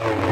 Oh.